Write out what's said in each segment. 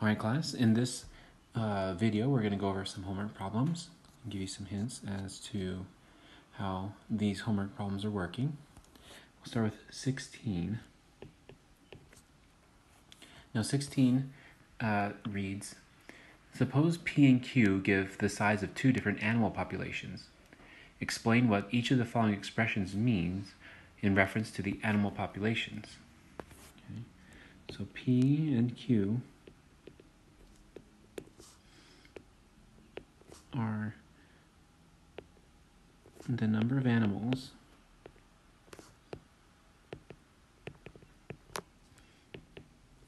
All right, class, in this uh, video, we're going to go over some homework problems and give you some hints as to how these homework problems are working. We'll start with 16. Now, 16 uh, reads, Suppose P and Q give the size of two different animal populations. Explain what each of the following expressions means in reference to the animal populations. Okay. So P and Q are the number of animals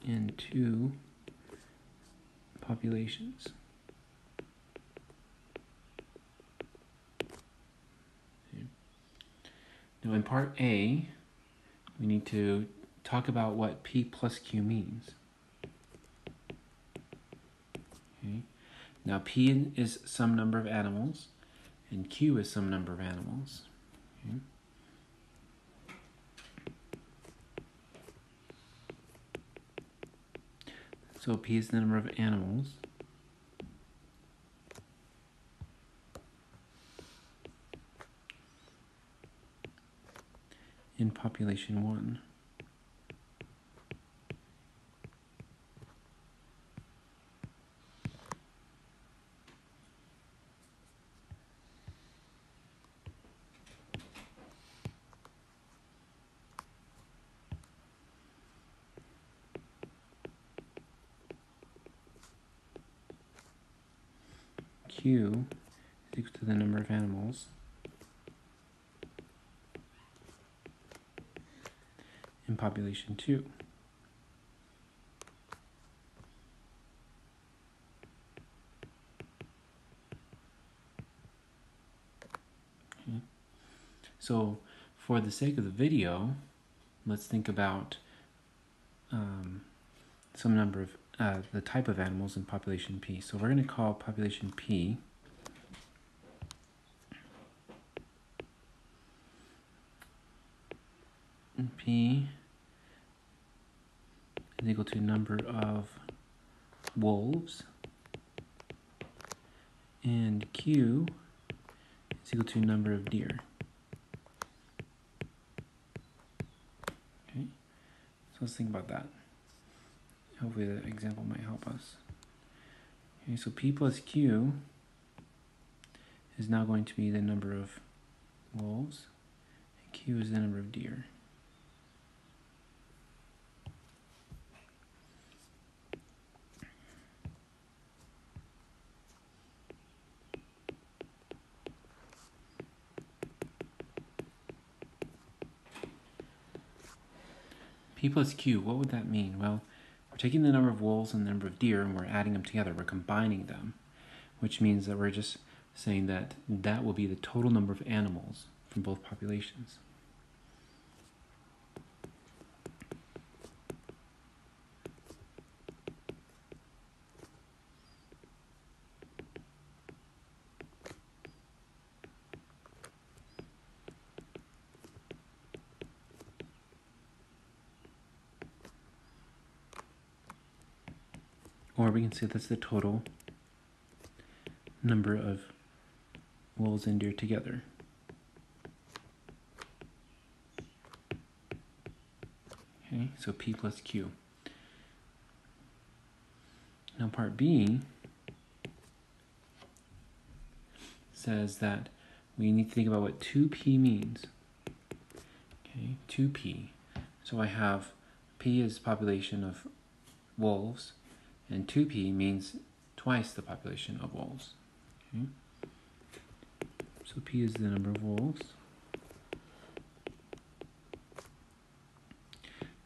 in two populations. Now in part A, we need to talk about what P plus Q means. Okay. Now P is some number of animals, and Q is some number of animals. Okay. So P is the number of animals. in population 1. Q is equal to the number of animals in population 2. Okay. So for the sake of the video, let's think about um, some number of uh, the type of animals in population P. So we're going to call population P P is equal to number of wolves and Q is equal to number of deer. Okay, so let's think about that. Hopefully that example might help us. Okay, so P plus Q is now going to be the number of wolves, and Q is the number of deer. P plus Q, what would that mean? Well, taking the number of wolves and the number of deer and we're adding them together. We're combining them, which means that we're just saying that that will be the total number of animals from both populations. Or we can see that's the total number of wolves and deer together. Okay, so P plus Q. Now part B says that we need to think about what 2P means. Okay, 2P. So I have P is population of wolves, and 2p means twice the population of wolves. Okay? So p is the number of wolves.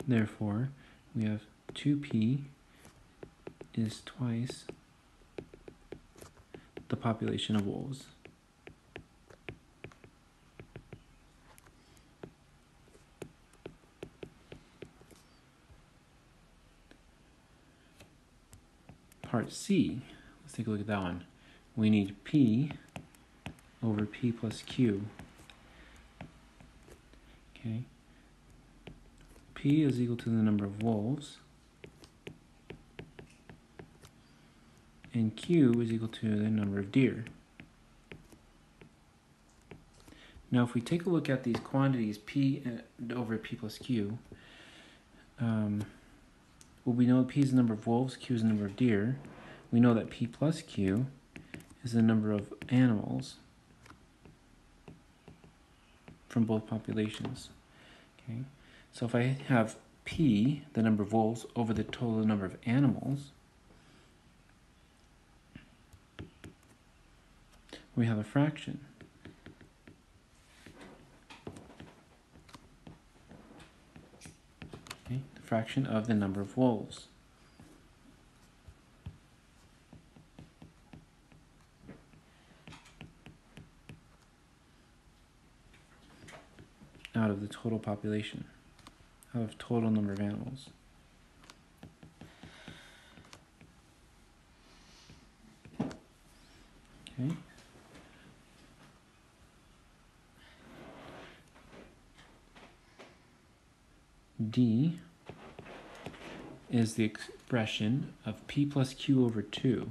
Therefore, we have 2p is twice the population of wolves. Part C, let's take a look at that one. We need P over P plus Q. Okay. P is equal to the number of wolves and q is equal to the number of deer. Now if we take a look at these quantities p over p plus q, um, well we know p is the number of wolves, q is the number of deer. We know that p plus q is the number of animals from both populations. Okay, so if I have p, the number of wolves, over the total number of animals, we have a fraction. Okay, the fraction of the number of wolves. out of the total population, out of total number of animals. Okay. D is the expression of p plus q over 2.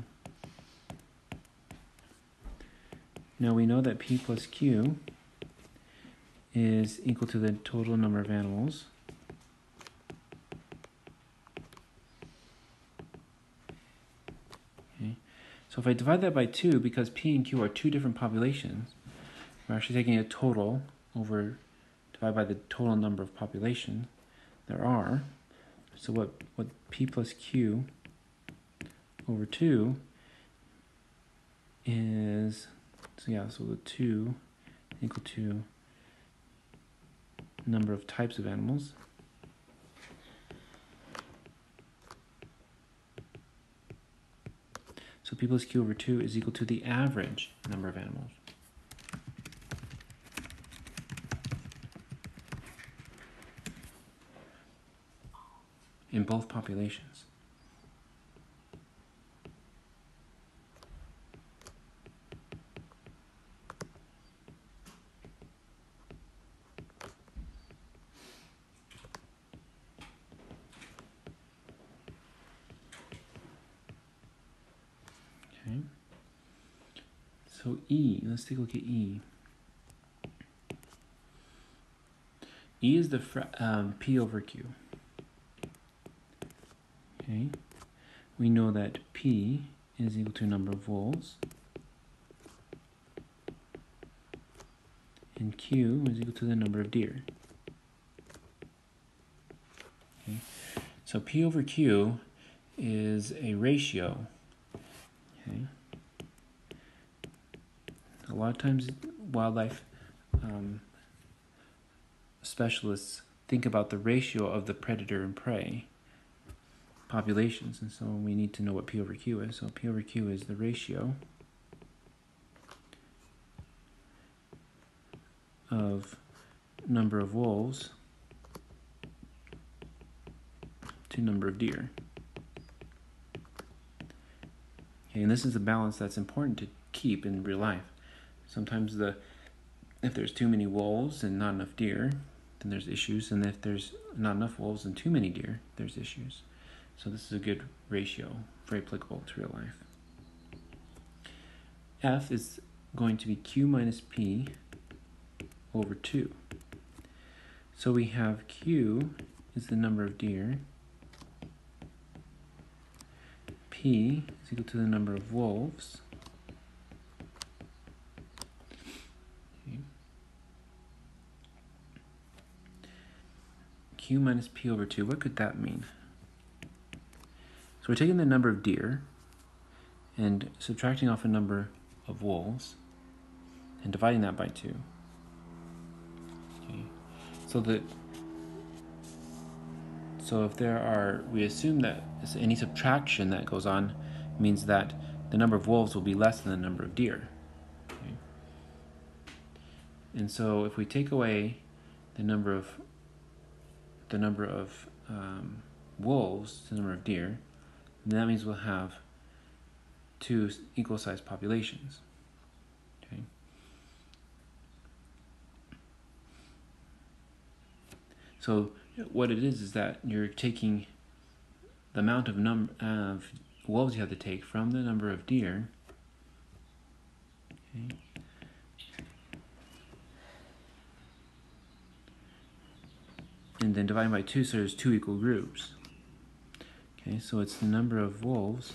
Now we know that p plus q is equal to the total number of animals. So if I divide that by 2, because P and Q are two different populations, we're actually taking a total over, divide by the total number of population there are. So what, what P plus Q over 2 is, so yeah, so the 2 equal to number of types of animals. So P plus Q over 2 is equal to the average number of animals. In both populations. Okay. So E, let's take a look at E. E is the um, P over Q. Okay. We know that P is equal to number of wolves. And Q is equal to the number of deer. Okay. So P over Q is a ratio Okay. A lot of times, wildlife um, specialists think about the ratio of the predator and prey populations, and so we need to know what P over Q is. So P over Q is the ratio of number of wolves to number of deer. Okay, and this is a balance that's important to keep in real life. Sometimes the if there's too many wolves and not enough deer, then there's issues, and if there's not enough wolves and too many deer, there's issues. So this is a good ratio, very applicable to real life. F is going to be Q minus P over 2. So we have Q is the number of deer, P is equal to the number of wolves. Q minus P over 2, what could that mean? So we're taking the number of deer and subtracting off a number of wolves and dividing that by 2. Okay. So that so if there are, we assume that any subtraction that goes on means that the number of wolves will be less than the number of deer. Okay? And so if we take away the number of the number of um, wolves the number of deer, then that means we'll have two equal sized populations. Okay. So what it is is that you're taking the amount of number of wolves you have to take from the number of deer. Okay. And then dividing by 2, so there's two equal groups. Okay, so it's the number of wolves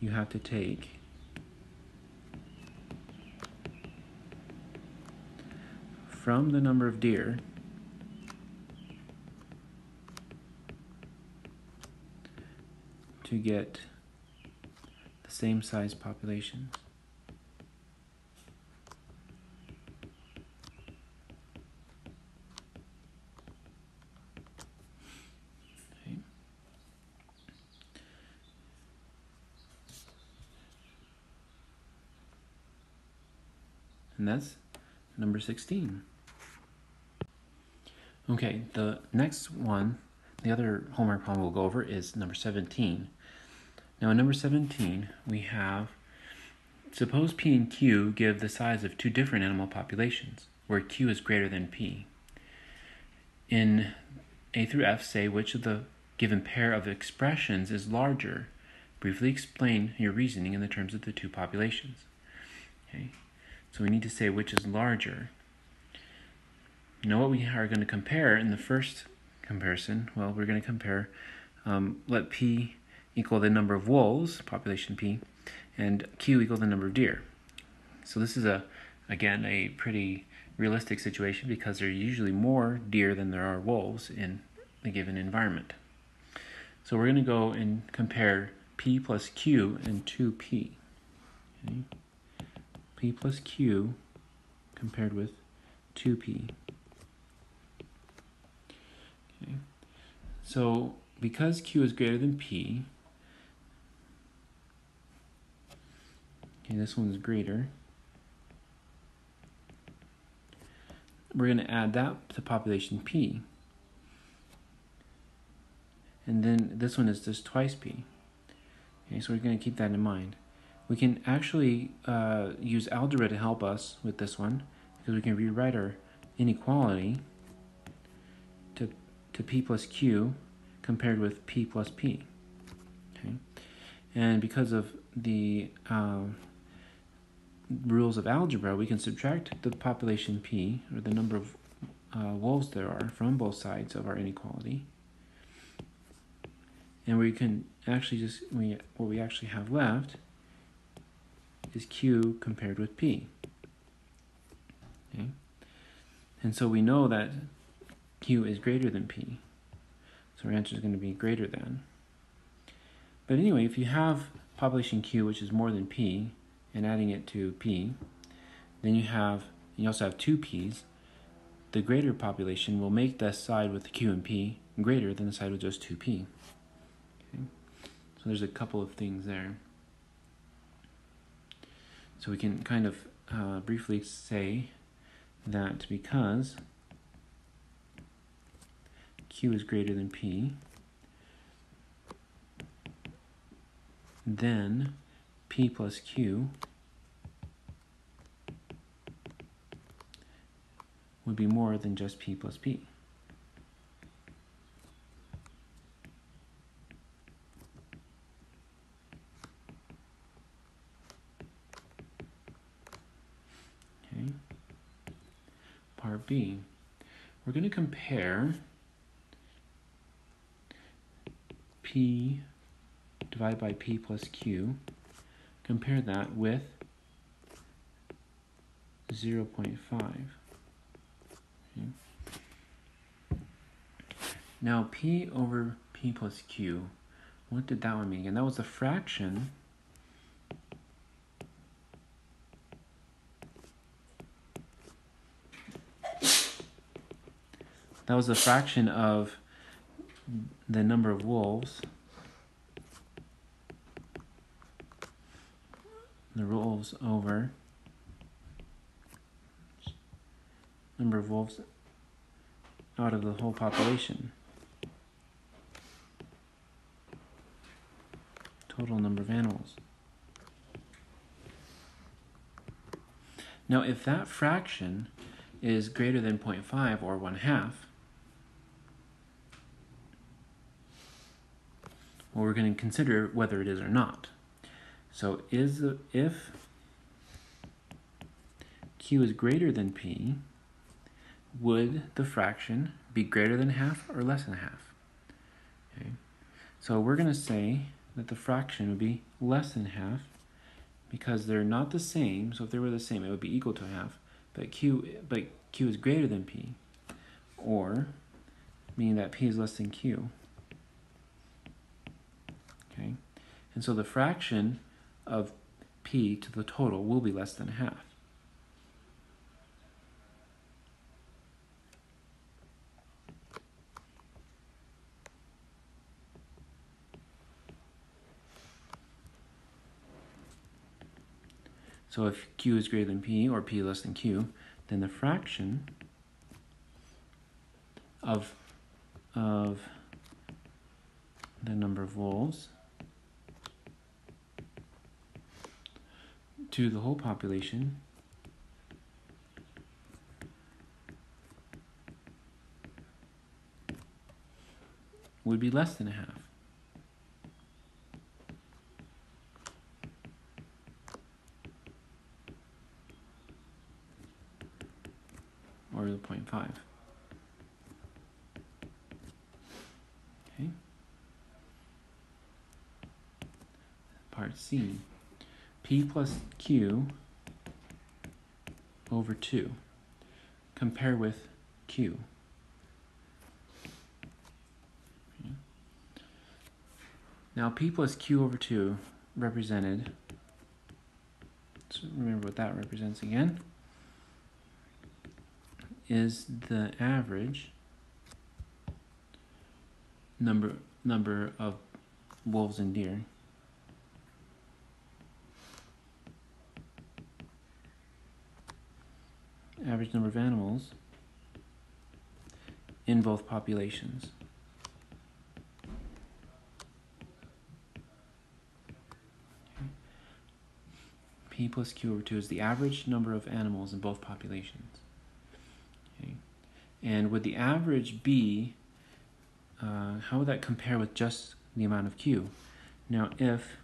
you have to take from the number of deer to get the same size population. Okay. That's number 16. Okay, the next one, the other homework problem we'll go over is number 17. Now in number 17, we have, suppose P and Q give the size of two different animal populations, where Q is greater than P. In A through F, say which of the given pair of expressions is larger. Briefly explain your reasoning in the terms of the two populations. Okay, so we need to say which is larger. Know what we are going to compare in the first comparison? Well, we're going to compare, um, let P equal the number of wolves, population P, and Q equal the number of deer. So this is a again a pretty realistic situation because there are usually more deer than there are wolves in a given environment. So we're going to go and compare P plus Q and 2P. Okay. P plus Q compared with 2P. Okay. So because Q is greater than P, Okay, this one's greater. We're going to add that to population P. And then this one is just twice P. Okay, so we're going to keep that in mind. We can actually uh, use algebra to help us with this one because we can rewrite our inequality to, to P plus Q compared with P plus P. Okay, And because of the uh, rules of algebra, we can subtract the population p, or the number of uh, wolves there are, from both sides of our inequality. And we can actually just, we, what we actually have left is q compared with p. Okay? And so we know that q is greater than p. So our answer is going to be greater than. But anyway, if you have population q, which is more than p, and adding it to p, then you have, you also have two p's. The greater population will make the side with q and p greater than the side with just 2p. Okay? So there's a couple of things there. So we can kind of uh, briefly say that because q is greater than p, then p plus q would be more than just p plus p. Okay. We're going to compare p divided by p plus q compare that with 0 0.5. Okay. Now p over p plus q, what did that one mean again? That was a fraction that was a fraction of the number of wolves the wolves over number of wolves out of the whole population. Total number of animals. Now, if that fraction is greater than 0.5 or 1 half, Well, we're going to consider whether it is or not. So is if q is greater than p, would the fraction be greater than half or less than half? Okay. So we're going to say that the fraction would be less than half because they're not the same. So if they were the same, it would be equal to half. But q, but q is greater than p, or meaning that p is less than q. Okay, and so the fraction of p to the total will be less than half. So if q is greater than p or p less than q, then the fraction of, of the number of wolves to the whole population would be less than a half. or the 0.5. Okay. Part C. P plus Q over 2. Compare with Q. Now P plus Q over 2 represented, let's remember what that represents again is the average number number of wolves and deer. Average number of animals in both populations. P plus Q over 2 is the average number of animals in both populations. And would the average be, uh, how would that compare with just the amount of Q? Now if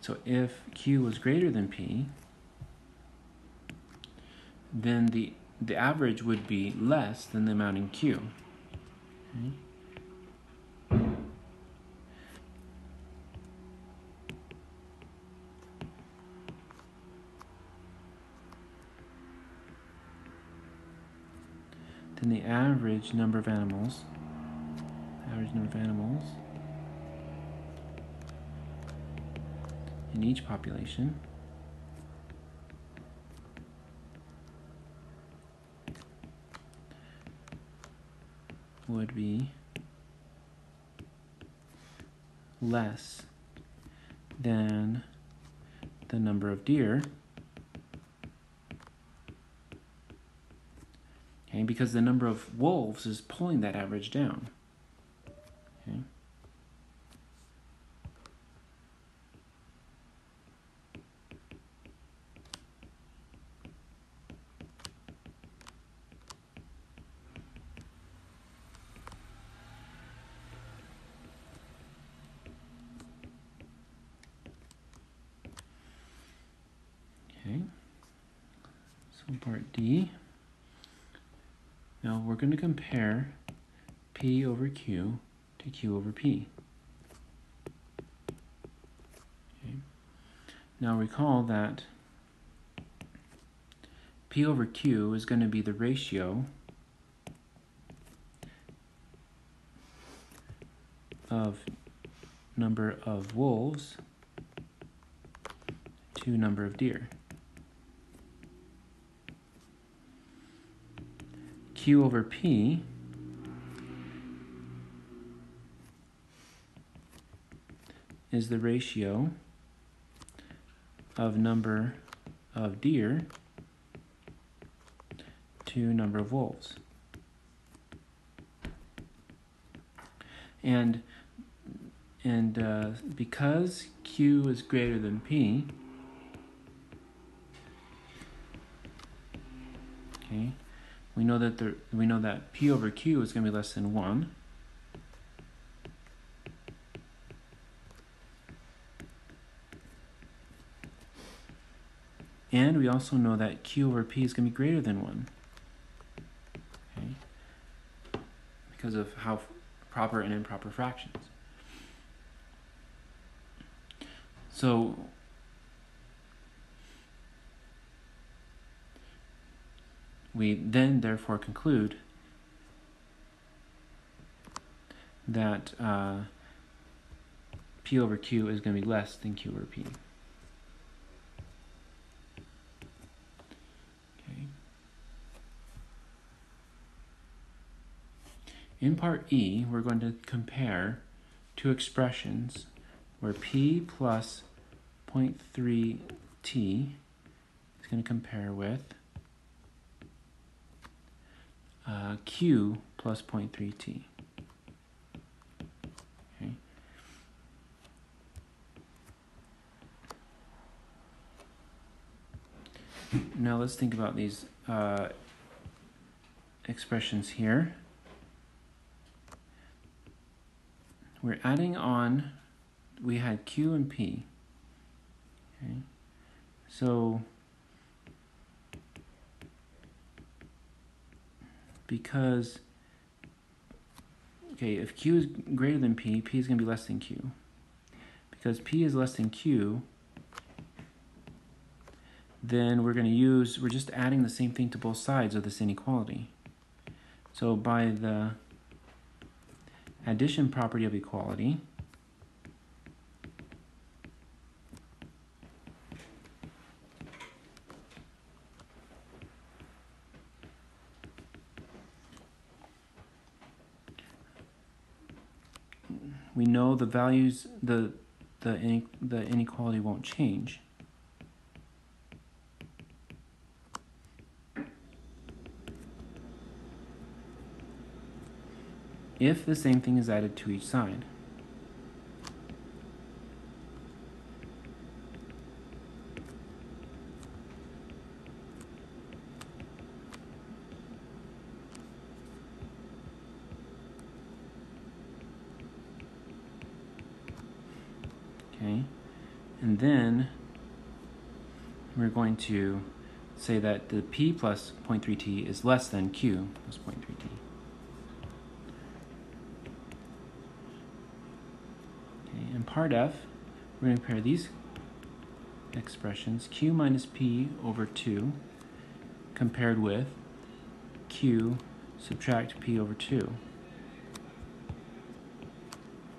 So if Q was greater than P, then the, the average would be less than the amount in Q. Okay. then the average number of animals, average number of animals in each population would be less than the number of deer okay, because the number of wolves is pulling that average down. Okay. Okay, so part D. Now we're going to compare P over Q to Q over P. Okay. Now recall that P over Q is going to be the ratio of number of wolves to number of deer. Q over P is the ratio of number of deer to number of wolves. And and uh, because Q is greater than P, okay, we know that there, we know that P over Q is going to be less than 1. And we also know that Q over P is going to be greater than 1. Okay? Because of how proper and improper fractions. So we then therefore conclude that uh, P over Q is going to be less than Q over P. Okay. In part E, we're going to compare two expressions where P plus 0.3t is going to compare with uh, q plus 0.3t. Okay. Now let's think about these uh, expressions here. We're adding on, we had q and p. Okay. So because okay, if q is greater than p, p is going to be less than q. Because p is less than q, then we're going to use, we're just adding the same thing to both sides of this inequality. So by the addition property of equality, we know the values, the, the, the inequality won't change. If the same thing is added to each side. okay? And then we're going to say that the p plus 0.3t is less than q plus 0.3t. Okay, in part f, we're going to compare these expressions, q minus p over 2 compared with q subtract p over 2.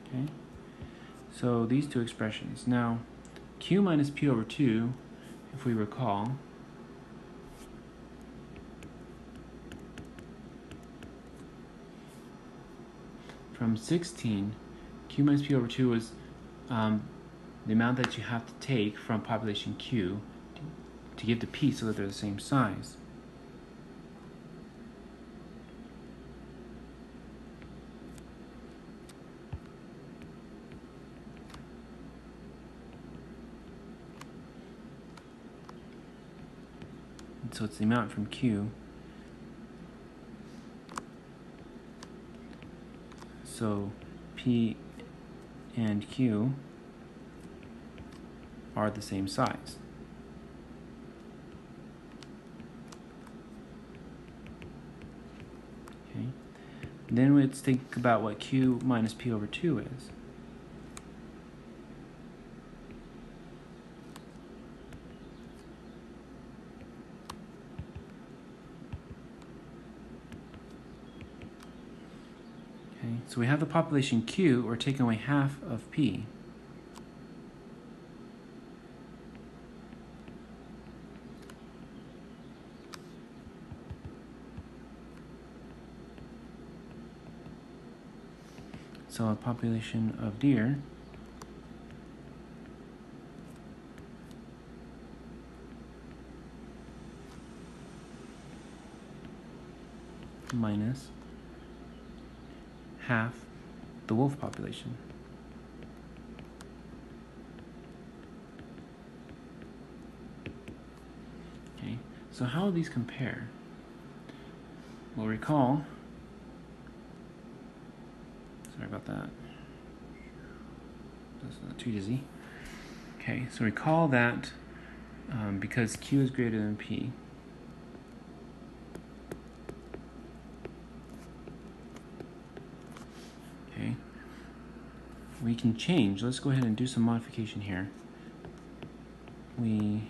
Okay? So these two expressions. Now, q minus p over 2, if we recall, from 16, q minus p over 2 is um, the amount that you have to take from population q to, to give to p so that they're the same size. So it's the amount from Q. So P and Q are the same size. Okay. Then let's think about what Q minus P over 2 is. So we have the population Q, we're taking away half of P. So a population of deer minus half the wolf population. Okay, so how do these compare? we'll recall, sorry about that, that's not too dizzy. Okay, so recall that um, because Q is greater than P, okay, we can change. Let's go ahead and do some modification here. We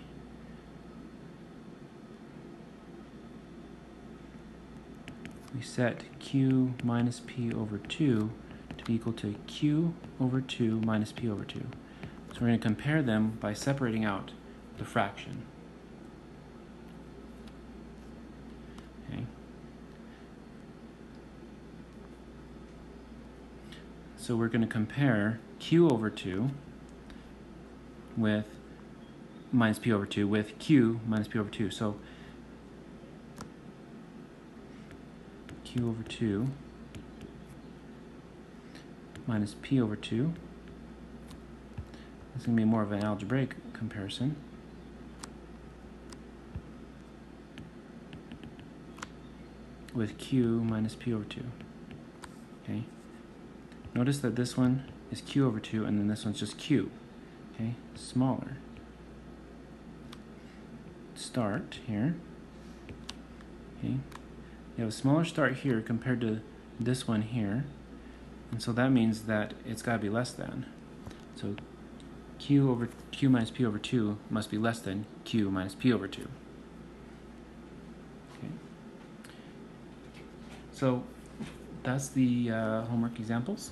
we set q minus p over 2 to be equal to q over 2 minus p over 2. So we're going to compare them by separating out the fraction. Okay. So we're going to compare q over 2 with minus p over 2 with q minus p over 2. So q over 2 minus p over 2. It's going to be more of an algebraic comparison. with q minus p over 2. Okay. Notice that this one is q over 2 and then this one's just q. Okay, smaller. Start here. Okay, you have a smaller start here compared to this one here. And so that means that it's got to be less than. So q over q minus p over 2 must be less than q minus p over 2. Okay. So that's the uh, homework examples.